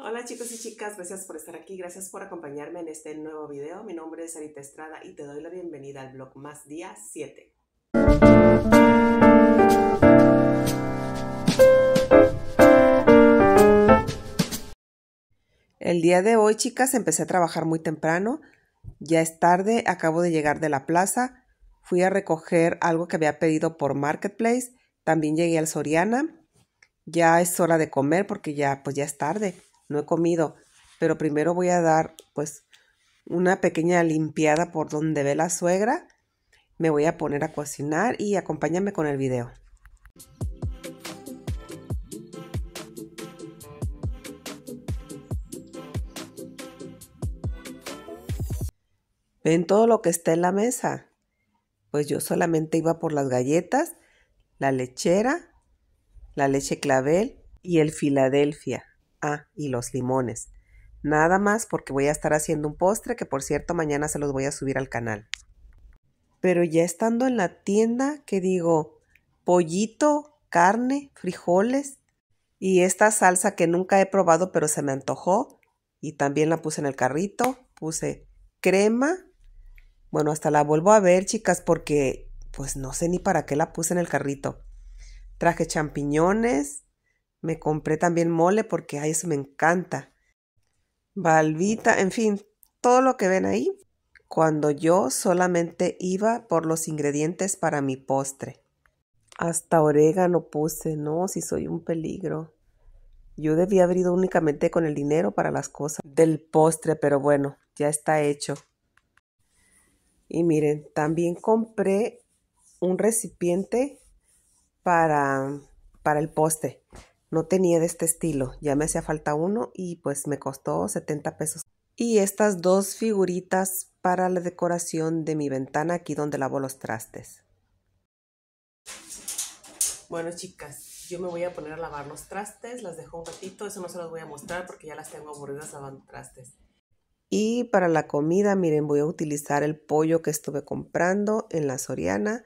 Hola chicos y chicas, gracias por estar aquí, gracias por acompañarme en este nuevo video. Mi nombre es Sarita Estrada y te doy la bienvenida al blog Más Día 7. El día de hoy, chicas, empecé a trabajar muy temprano. Ya es tarde, acabo de llegar de la plaza. Fui a recoger algo que había pedido por Marketplace. También llegué al Soriana. Ya es hora de comer porque ya pues ya es tarde. No he comido, pero primero voy a dar pues una pequeña limpiada por donde ve la suegra. Me voy a poner a cocinar y acompáñame con el video. ¿Ven todo lo que está en la mesa? Pues yo solamente iba por las galletas, la lechera, la leche clavel y el Filadelfia. Ah, y los limones. Nada más porque voy a estar haciendo un postre que por cierto mañana se los voy a subir al canal. Pero ya estando en la tienda, que digo, pollito, carne, frijoles y esta salsa que nunca he probado pero se me antojó y también la puse en el carrito, puse crema. Bueno, hasta la vuelvo a ver, chicas, porque pues no sé ni para qué la puse en el carrito. Traje champiñones, me compré también mole porque a eso me encanta. Balbita, en fin, todo lo que ven ahí. Cuando yo solamente iba por los ingredientes para mi postre. Hasta orégano puse, no, si soy un peligro. Yo debía haber ido únicamente con el dinero para las cosas del postre, pero bueno, ya está hecho. Y miren, también compré un recipiente para, para el postre. No tenía de este estilo, ya me hacía falta uno y pues me costó 70 pesos. Y estas dos figuritas para la decoración de mi ventana aquí donde lavo los trastes. Bueno chicas, yo me voy a poner a lavar los trastes, las dejo un ratito, eso no se los voy a mostrar porque ya las tengo aburridas lavando trastes. Y para la comida, miren, voy a utilizar el pollo que estuve comprando en la Soriana.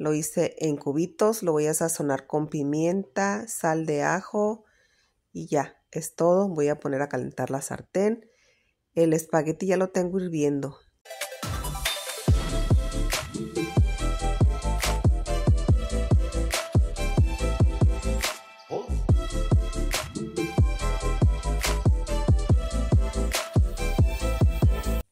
Lo hice en cubitos, lo voy a sazonar con pimienta, sal de ajo y ya, es todo. Voy a poner a calentar la sartén. El espagueti ya lo tengo hirviendo.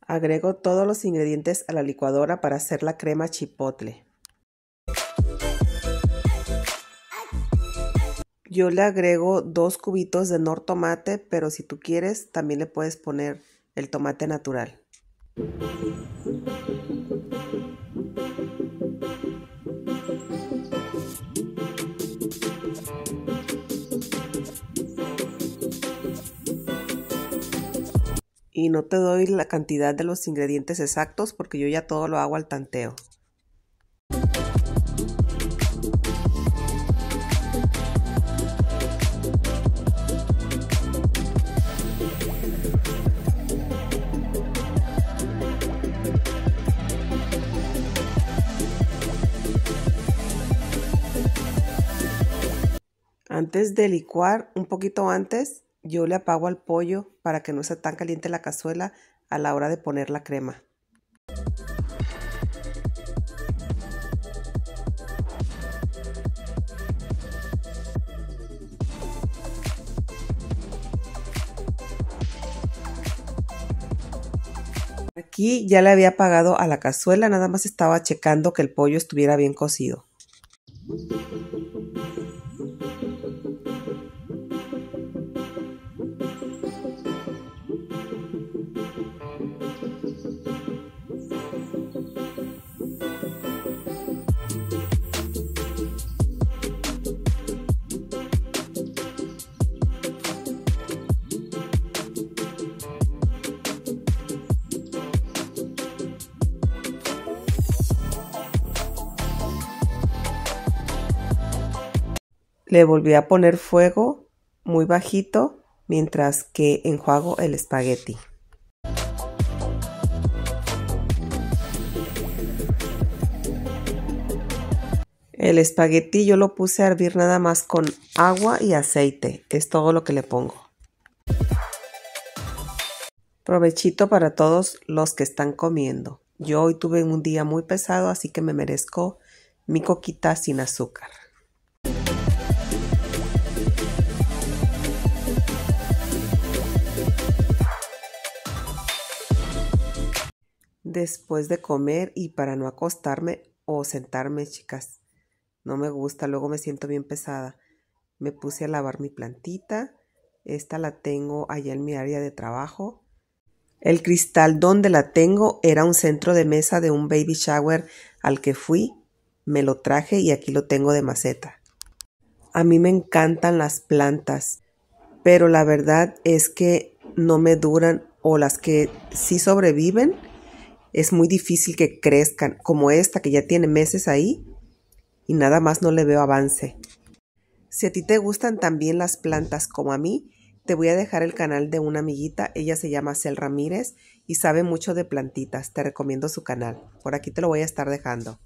Agrego todos los ingredientes a la licuadora para hacer la crema chipotle. Yo le agrego dos cubitos de nor tomate, pero si tú quieres también le puedes poner el tomate natural. Y no te doy la cantidad de los ingredientes exactos porque yo ya todo lo hago al tanteo. Antes de licuar, un poquito antes, yo le apago al pollo para que no sea tan caliente la cazuela a la hora de poner la crema. Aquí ya le había apagado a la cazuela, nada más estaba checando que el pollo estuviera bien cocido. Le volví a poner fuego muy bajito mientras que enjuago el espagueti. El espagueti yo lo puse a hervir nada más con agua y aceite. Es todo lo que le pongo. Provechito para todos los que están comiendo. Yo hoy tuve un día muy pesado, así que me merezco mi coquita sin azúcar. Después de comer y para no acostarme o sentarme, chicas, no me gusta, luego me siento bien pesada. Me puse a lavar mi plantita. Esta la tengo allá en mi área de trabajo. El cristal donde la tengo era un centro de mesa de un baby shower al que fui. Me lo traje y aquí lo tengo de maceta. A mí me encantan las plantas, pero la verdad es que no me duran o las que sí sobreviven es muy difícil que crezcan, como esta que ya tiene meses ahí y nada más no le veo avance. Si a ti te gustan también las plantas como a mí, te voy a dejar el canal de una amiguita, ella se llama Cel Ramírez y sabe mucho de plantitas, te recomiendo su canal, por aquí te lo voy a estar dejando.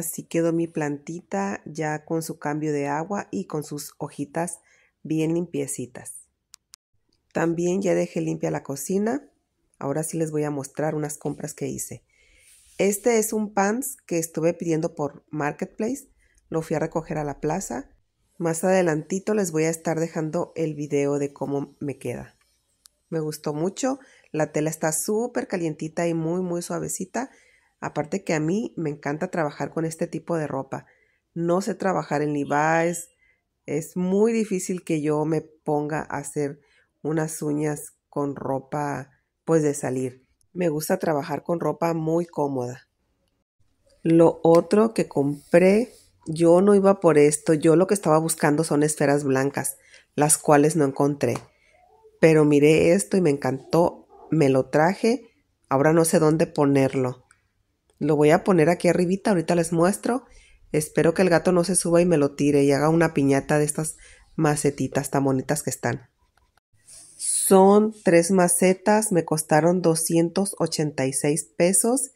Así quedó mi plantita ya con su cambio de agua y con sus hojitas bien limpiecitas. También ya dejé limpia la cocina. Ahora sí les voy a mostrar unas compras que hice. Este es un pants que estuve pidiendo por Marketplace. Lo fui a recoger a la plaza. Más adelantito les voy a estar dejando el video de cómo me queda. Me gustó mucho. La tela está súper calientita y muy muy suavecita. Aparte que a mí me encanta trabajar con este tipo de ropa. No sé trabajar en Levi's. Es muy difícil que yo me ponga a hacer unas uñas con ropa pues de salir. Me gusta trabajar con ropa muy cómoda. Lo otro que compré, yo no iba por esto, yo lo que estaba buscando son esferas blancas, las cuales no encontré. Pero miré esto y me encantó, me lo traje, ahora no sé dónde ponerlo. Lo voy a poner aquí arribita, ahorita les muestro. Espero que el gato no se suba y me lo tire y haga una piñata de estas macetitas tan bonitas que están. Son tres macetas, me costaron 286 pesos.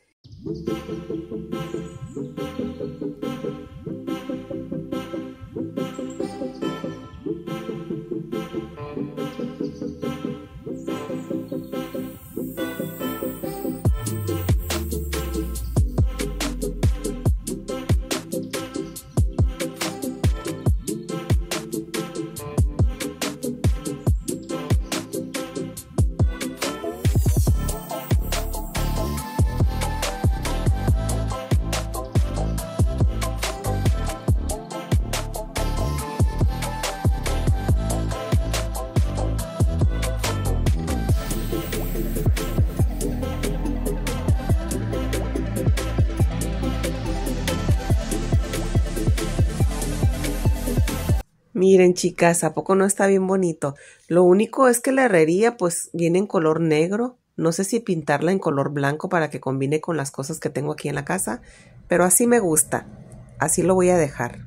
Miren, chicas, ¿a poco no está bien bonito? Lo único es que la herrería pues viene en color negro. No sé si pintarla en color blanco para que combine con las cosas que tengo aquí en la casa, pero así me gusta. Así lo voy a dejar.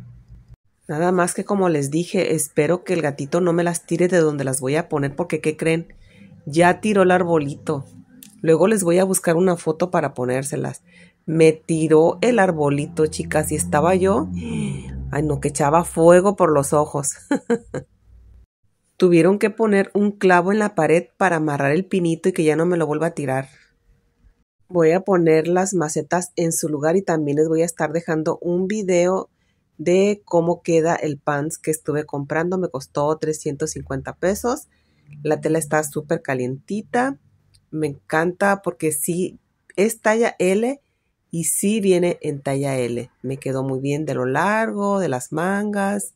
Nada más que como les dije, espero que el gatito no me las tire de donde las voy a poner porque ¿qué creen? Ya tiró el arbolito. Luego les voy a buscar una foto para ponérselas. Me tiró el arbolito, chicas, y estaba yo Ay, no, que echaba fuego por los ojos. Tuvieron que poner un clavo en la pared para amarrar el pinito y que ya no me lo vuelva a tirar. Voy a poner las macetas en su lugar y también les voy a estar dejando un video de cómo queda el pants que estuve comprando. Me costó 350 pesos. La tela está súper calientita. Me encanta porque sí es talla L y sí viene en talla L. Me quedó muy bien de lo largo, de las mangas.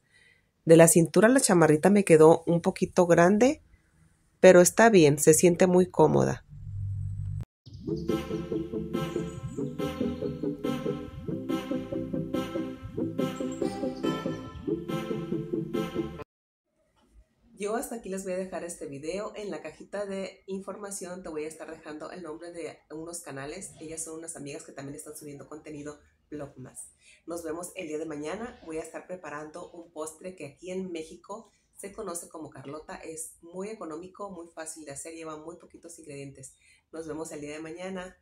De la cintura la chamarrita me quedó un poquito grande, pero está bien, se siente muy cómoda. Yo hasta aquí les voy a dejar este video. En la cajita de información te voy a estar dejando el nombre de unos canales. Ellas son unas amigas que también están subiendo contenido Blogmas. Nos vemos el día de mañana. Voy a estar preparando un postre que aquí en México Se conoce como Carlota, es muy económico, muy fácil de hacer, lleva muy poquitos ingredientes. Nos vemos el día de mañana.